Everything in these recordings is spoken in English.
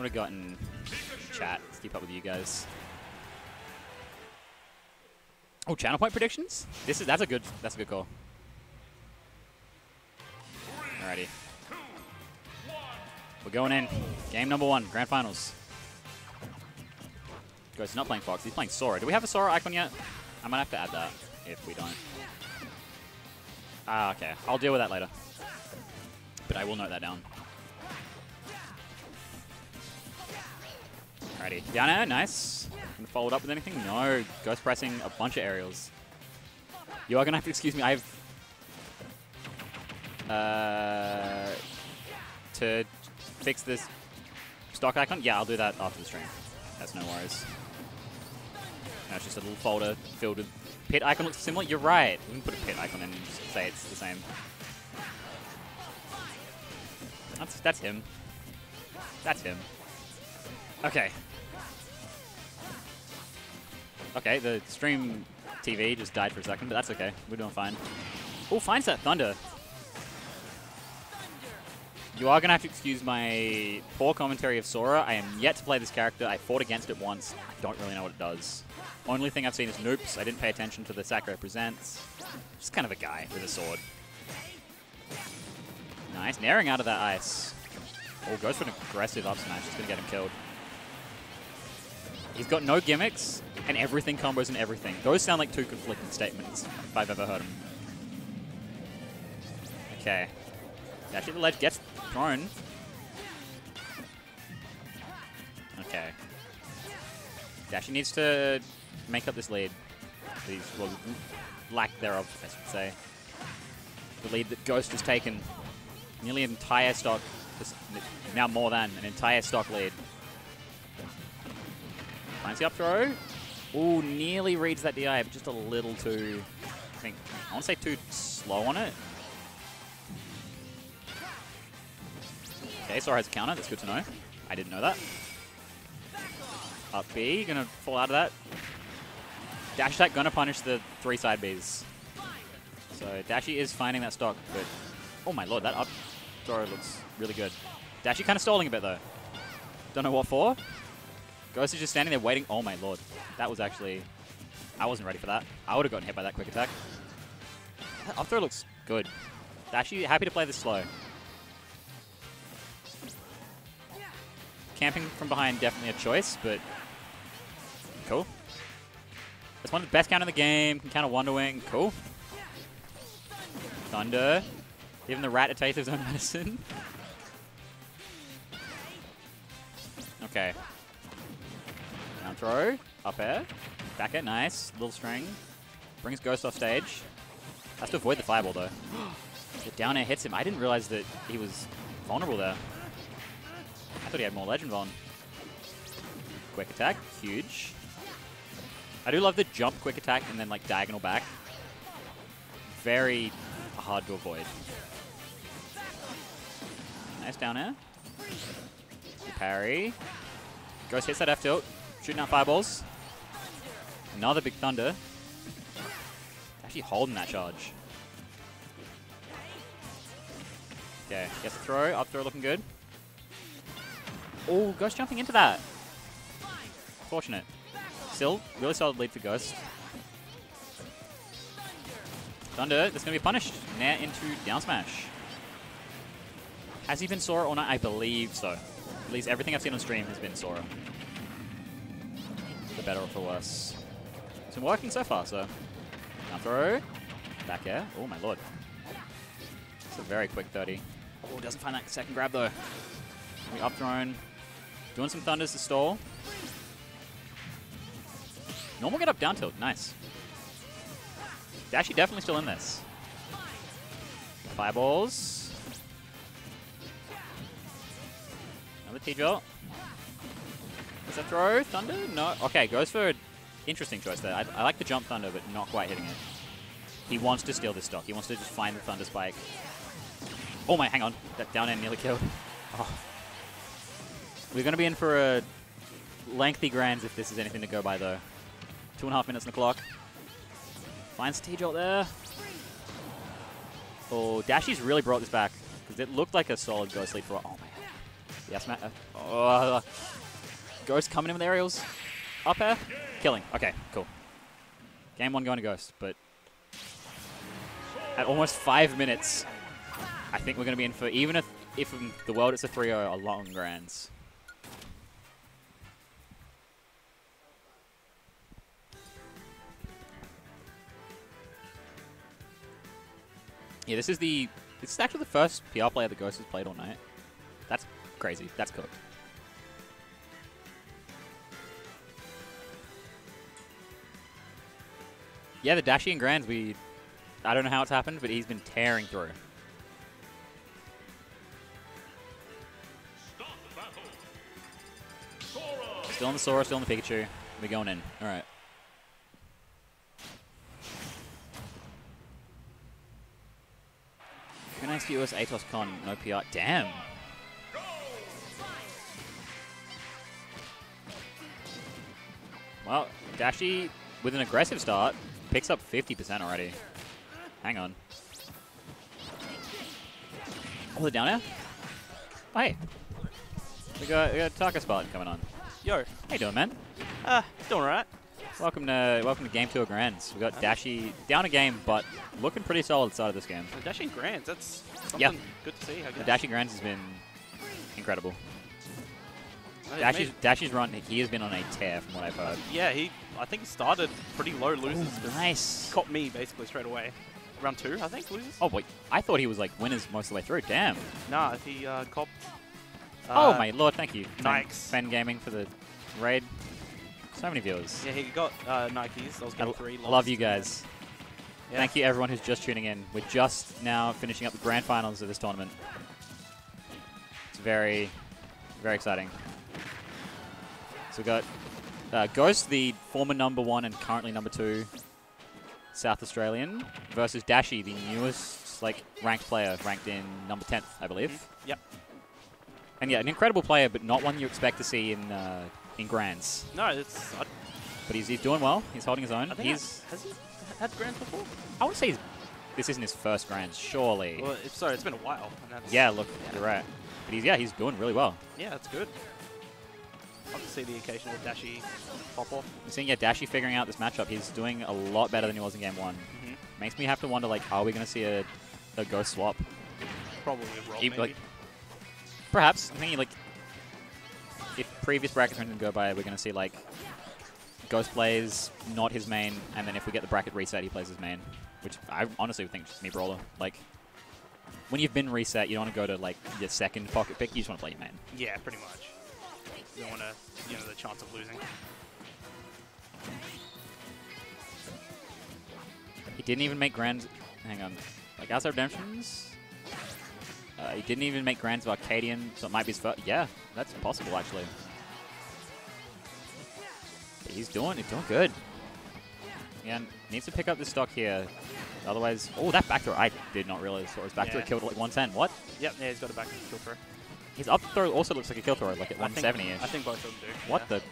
Would have gotten chat to keep up with you guys. Oh, channel point predictions? This is that's a good that's a good call. Alrighty. We're going in. Game number one, grand finals. Ghost is not playing Fox, he's playing Sora. Do we have a Sora icon yet? I might have to add that if we don't. Ah, okay. I'll deal with that later. But I will note that down. Alrighty. Down air, nice. Gonna follow it up with anything? No. Ghost pressing a bunch of aerials. You are gonna have to excuse me, I have uh, to fix this stock icon? Yeah, I'll do that after the stream. That's no worries. No, it's just a little folder filled with pit icon looks similar. You're right. We can put a pit icon in and just say it's the same. That's that's him. That's him. Okay. Okay, the stream TV just died for a second, but that's okay. We're doing fine. Oh, finds that Thunder. You are going to have to excuse my poor commentary of Sora. I am yet to play this character. I fought against it once. I don't really know what it does. Only thing I've seen is Noops. I didn't pay attention to the Sakurai Presents. Just kind of a guy with a sword. Nice. Naring out of that ice. Oh, goes for an aggressive up smash. It's going to get him killed. He's got no gimmicks, and everything combos and everything. Those sound like two conflicting statements, if I've ever heard them. Okay. Actually, the ledge gets thrown. Okay. Dashie needs to make up this lead. These, well, lack thereof, I should say. The lead that Ghost has taken. Nearly an entire stock, now more than an entire stock lead. Finds the up throw. Ooh, nearly reads that DI, but just a little too, I think, I want to say too slow on it. Okay, Sora has a counter. That's good to know. I didn't know that. Up B, gonna fall out of that. Dash attack gonna punish the three side Bs. So Dashie is finding that stock, but oh my lord, that up throw looks really good. Dashie kind of stalling a bit though. Don't know what for. Ghost is just standing there waiting. Oh my lord, that was actually I wasn't ready for that. I would have gotten hit by that quick attack. That up throw looks good. Dashie happy to play this slow. Camping from behind definitely a choice, but cool. It's one of the best counter in the game. Can counter Wonder Wing. Cool. Thunder. Even the rat to his own medicine. Okay. Throw. Up air. Back air. Nice. Little string. Brings Ghost off stage. Has to avoid the fireball though. the down air hits him. I didn't realize that he was vulnerable there. I thought he had more Legend on. Quick attack, huge. I do love the jump quick attack and then like diagonal back. Very hard to avoid. Nice down air. Parry. Ghost hits that F tilt, shooting out fireballs. Another big thunder. Actually holding that charge. Okay, gets a throw, up throw looking good. Oh, Ghost jumping into that. Fortunate. Still, really solid lead for Ghost. Thunder, that's going to be punished. Now into down smash. Has he been Sora or not? I believe so. At least everything I've seen on stream has been Sora. Better or for worse. It's been working so far, so. Down throw. Back air. Oh my lord. It's a very quick 30. Oh, doesn't find that second grab though. We up thrown. Doing some thunders to stall. Normal get up down tilt. Nice. Dashie definitely still in this. Fireballs. Another T-Drill. Does that throw? Thunder? No. Okay, goes for an interesting choice there. I, I like the jump Thunder, but not quite hitting it. He wants to steal this stock. He wants to just find the Thunder Spike. Oh my, hang on. That down end nearly killed. Oh. We're going to be in for a lengthy grands if this is anything to go by, though. Two and a half minutes on the clock. Finds T-Jolt there. Oh, Dashie's really brought this back. Because it looked like a solid ghost lead for... Oh, man. Yes, Matt. Uh, oh, Ghost coming in with aerials. Up air. Killing. Okay, cool. Game one going to Ghost, but at almost five minutes, I think we're going to be in for, even if, if the world it's a 3-0, a long grands. Yeah, this is the this is actually the first PR player that Ghost has played all night. That's crazy. That's cooked. Yeah, the Dashie and Grands, we... I don't know how it's happened, but he's been tearing through. Still on the Sora, still on the Pikachu. We're going in. All right. Next US Atos Con, no PR. Damn. Well, Dashie, with an aggressive start, picks up 50% already. Hang on. Oh, they're down there? Oh, hey. We got, we got Taka Spot coming on. Yo. How you doing, man? Uh, doing alright. Welcome to welcome to Game 2 of Grands. We got Dashie down a game, but looking pretty solid side of this game. Dashie Grands, that's something Yeah. good to see, I The guess. Dashie Grands has been incredible. Uh, Dashie's, maybe- Dashie's run, he has been on a tear from what I've heard. Yeah, he, I think he started pretty low losers. Ooh, nice. Caught me basically straight away. Round two, I think, losers? Oh, wait. I thought he was like winners most of the way through. Damn. Nah, he uh, copped. oh, uh, my lord. Thank you. Nikes. Fen Gaming for the raid. So many viewers. Yeah, he got uh, Nikes. I was getting three. love you guys. Yeah. Thank you, everyone who's just tuning in. We're just now finishing up the grand finals of this tournament. It's very, very exciting. So we've got uh, Ghost, the former number one and currently number two South Australian, versus Dashie, the newest like ranked player, ranked in number 10th, I believe. Mhm. Yep. And yeah, an incredible player, but not one you expect to see in uh, in grands. No, it's. I, But he's, he's doing well. He's holding his own. He's I, has he had Grands before? I would say he's, this isn't his first grands, surely. Well, if so, it's been a while. And that's, Yeah, look, Yeah. you're right. But he's yeah, he's doing really well. Yeah, that's good. Love to see the occasional Dashie pop off. You're seeing yeah, Dashie figuring out this matchup. He's doing a lot better than he was in game one. Mm-hmm. Makes me have to wonder like, are we going to see a, a ghost swap? Probably a roll, maybe. like- Perhaps. I'm thinking like, if previous brackets turns didn't go by, we're going to see like, Ghost plays not his main, and then if we get the bracket reset, he plays his main, which I honestly would think is just Mii Brawler. Like, when you've been reset, you don't want to go to like your second pocket pick. You just want to play your main. Yeah, pretty much. You don't want to, you know, the chance of losing. He didn't even make Grand. Hang on. Like Outside Redemptions? Uh, he didn't even make Grands of Arcadian, so it might be his first. Yeah, that's possible, actually. But he's doing, it, doing good. Yeah, needs to pick up this stock here. Otherwise, oh, that back throw. I did not realize it was back throw Yeah. killed at like 110. What? Yep, yeah, he's got a back kill throw. His up throw also looks like a kill throw, like at 170-ish. I think both of them do. What yeah. the?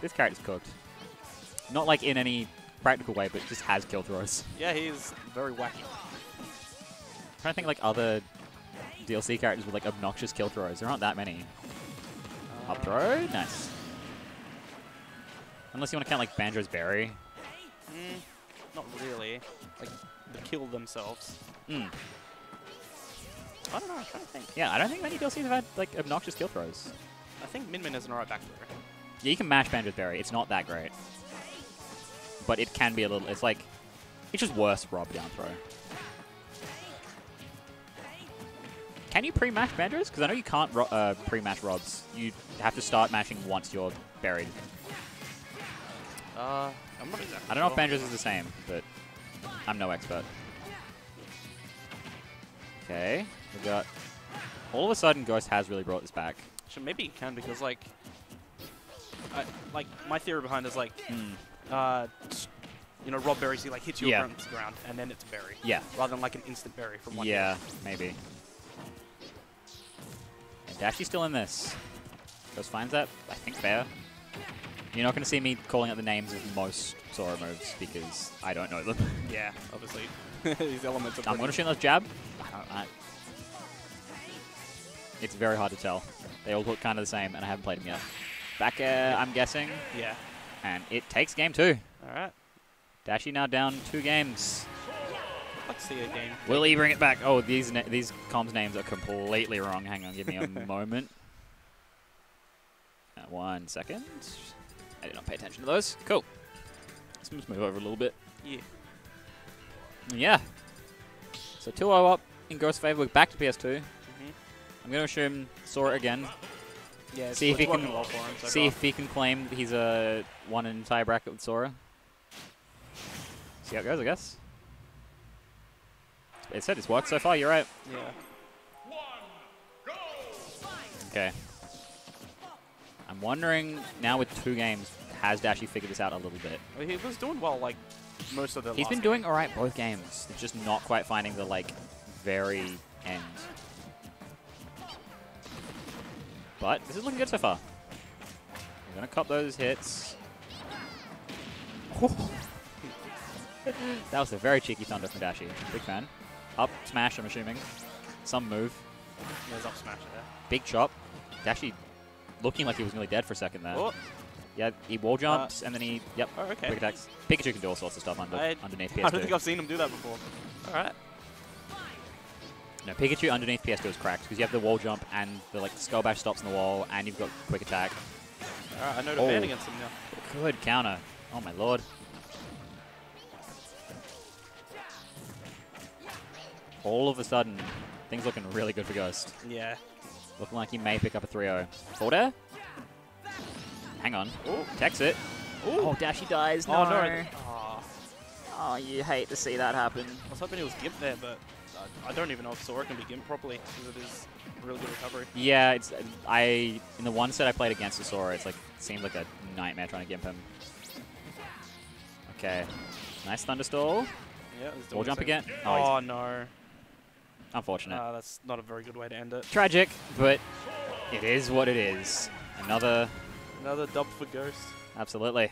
This character's cooked. Not like in any practical way, but just has kill throws. Yeah, he's very wacky. trying to think like other DLC characters with like obnoxious kill throws. There aren't that many. Up Uh, throw? Nice. Unless you want to count like Banjo's bury. Mm, not really. Like the kill themselves. Mm. I don't know. I'm trying to think. Yeah, I don't think many DLCs have had like obnoxious kill throws. I think Min Min is an alright back throw. Yeah, you can mash Banjo's bury. It's not that great. But it can be a little, it's like, it's just worse ROB down throw. Can you pre-mash Banjos? Because I know you can't ro uh, pre-mash ROBs. You have to start mashing once you're buried. Uh, I'm not exactly. I don't know if. Banjos is the same, but I'm no expert. Okay, we got. All of a sudden, Ghost has really brought this back. So maybe it can because like, I, like my theory behind is like, Hmm. uh, you know, ROB bury, he like hits you Yeah. the ground and then it's a bury, Yeah, rather than like an instant bury from one. hit. yeah, maybe. And Dashie's still in this. Ghost finds that, I think, fair. You're not going to see me calling out the names of most Sora moves because I don't know them. Yeah, obviously. These elements are. I'm going to shoot another jab. I don't, I, It's very hard to tell. They all look kind of the same, and I haven't played them yet. Back air, I'm guessing, Yeah. and it takes game two. All right. Dashie now down two games. Let's see a game. Will he bring it back? Oh, these na- these comms names are completely wrong. Hang on, give me a moment. Uh, one second. I did not pay attention to those. Cool. Let's move over a little bit. Yeah. Yeah. So 2-0 up in Ghost's favor. We're back to PS2. I'm going to assume Sora again. Yeah. See if he can- well him so See if he can claim he's a one in entire bracket with Sora. See how it goes, I guess. It said it's worked so far. You're right. Yeah. Okay. I'm wondering now with two games, has Dashie figured this out a little bit? Well, he was doing well like most of the. He's been doing all right both games. It's just not quite finding the like very end. But this is looking good so far. We're gonna cop those hits. that was a very cheeky thunder from Dashie. Big fan. Up smash, I'm assuming. Some move. There's up smash there. Big chop. Dashie looking like he was nearly dead for a second there. Oh. Yeah, he wall uh, jumps and then he, yep, Oh, okay. quick attacks. Pikachu can do all sorts of stuff under, I- underneath I PS2. don't think I've seen him do that before. All right. No, Pikachu underneath PS2 is cracked because you have the wall jump and the like skull bash stops in the wall and you've got quick attack. All right. I know to Oh. ban against him now. Good counter. Oh my lord. All of a sudden, things looking really good for Ghost. Yeah. Looking like he may pick up a 3-0. Forward air? Hang on. Oh. Text it. Ooh. Oh, Dashie dies. Oh no. Aw. Ah. Oh, you hate to see that happen. I was hoping he was gimped there, but I, don't even know if Sora can be gimped properly because it is really good recovery. Yeah, it's I in the one set I played against the Sora, it's like seemed like a nightmare trying to gimp him. Okay, nice thunderstall. Yeah. Wall jump again. Oh, Oh no. unfortunate. Uh, that's not a very good way to end it. Tragic, but it is what it is. Another, Another dub for Ghost. absolutely.